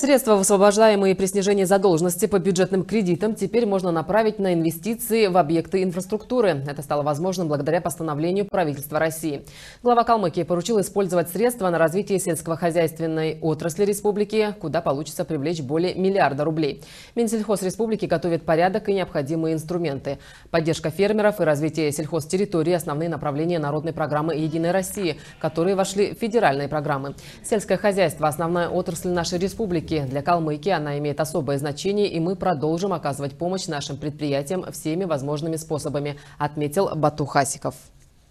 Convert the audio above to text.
Средства, высвобождаемые при снижении задолженности по бюджетным кредитам, теперь можно направить на инвестиции в объекты инфраструктуры. Это стало возможным благодаря постановлению правительства России. Глава Калмыкии поручил использовать средства на развитие сельскохозяйственной отрасли республики, куда получится привлечь более миллиарда рублей. Минсельхоз республики готовит порядок и необходимые инструменты. Поддержка фермеров и развитие сельхозтерритории – основные направления народной программы «Единой России», которые вошли в федеральные программы. Сельское хозяйство – основная отрасль нашей республики республики. Для Калмыкии она имеет особое значение, и мы продолжим оказывать помощь нашим предприятиям всеми возможными способами, отметил Бату Хасиков.